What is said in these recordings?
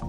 あ。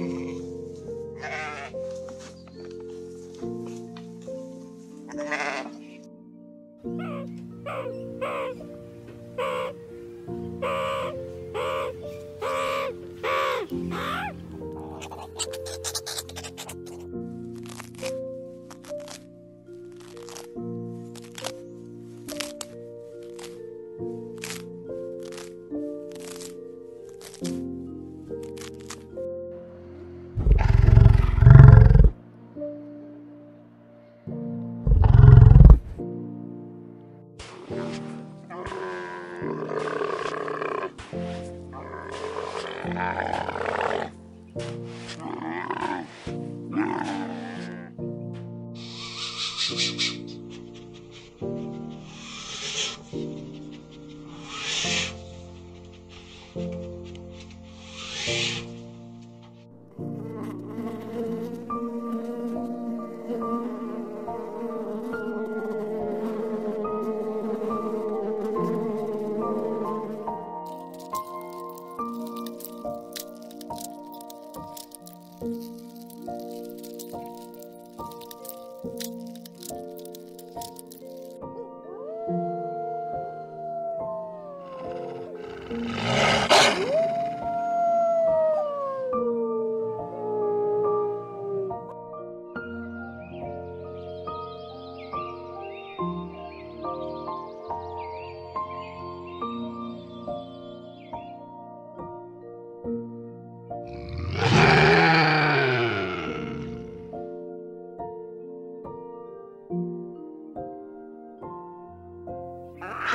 Mm.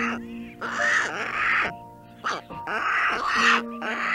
Ah!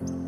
Ha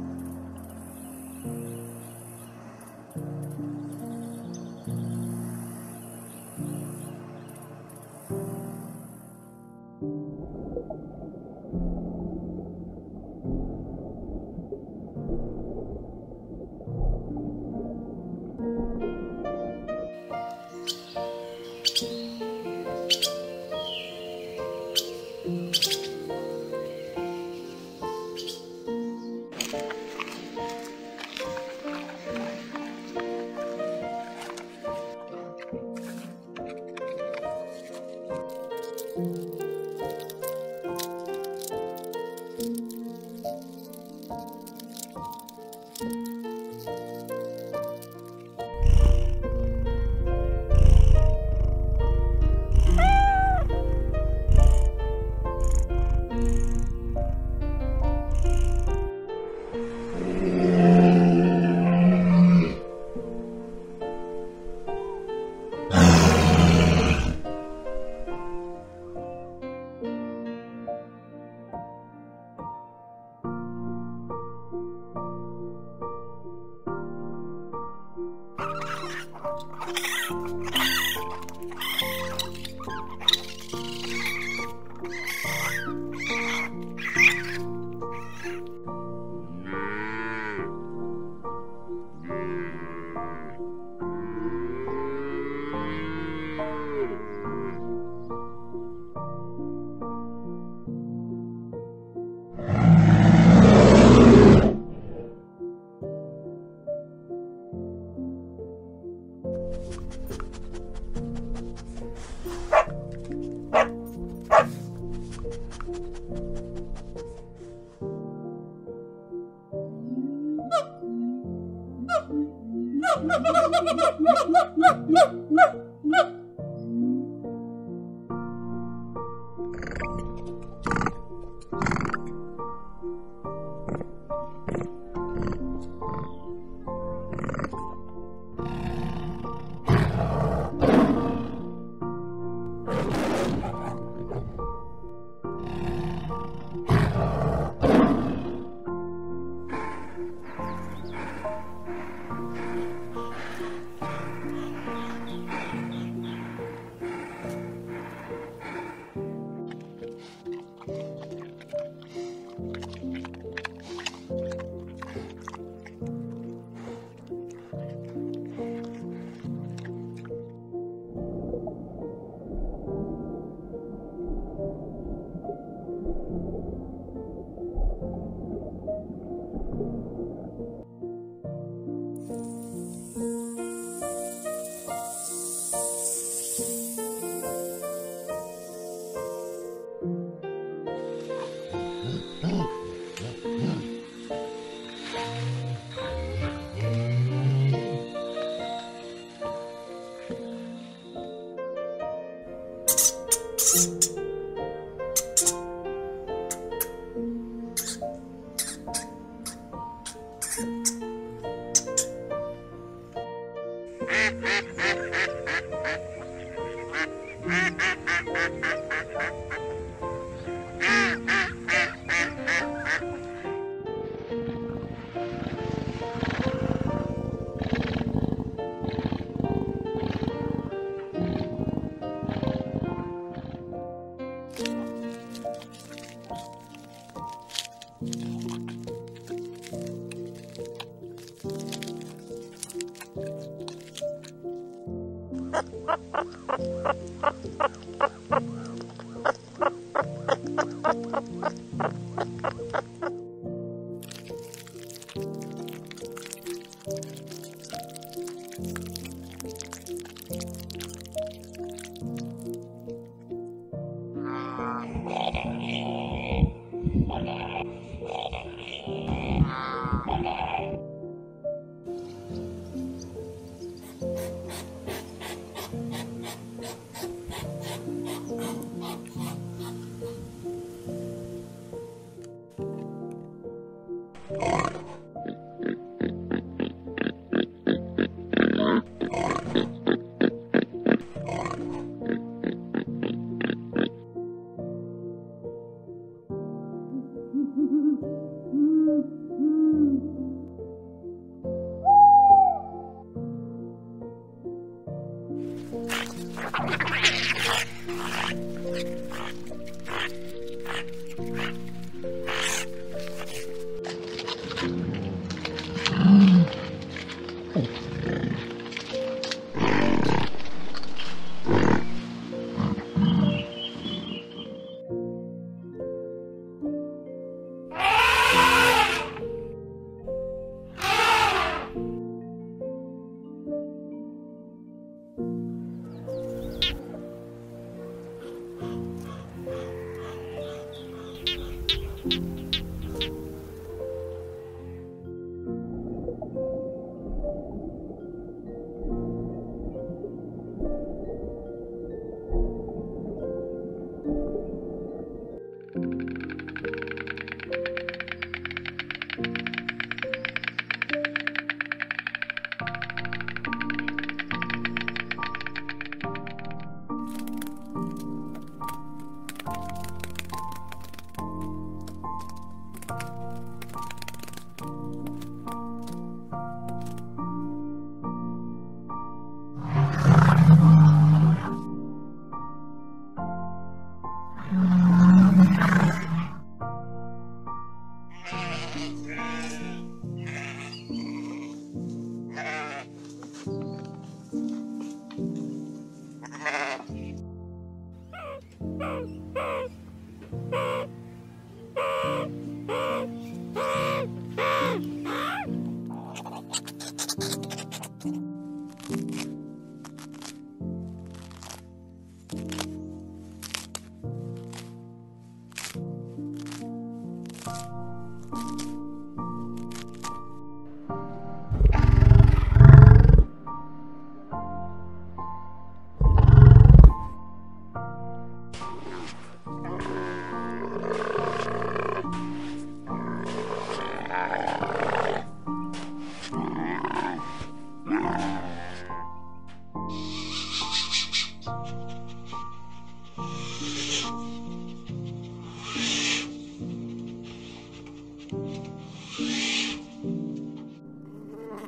嗯。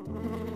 Mm-hmm.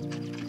Thank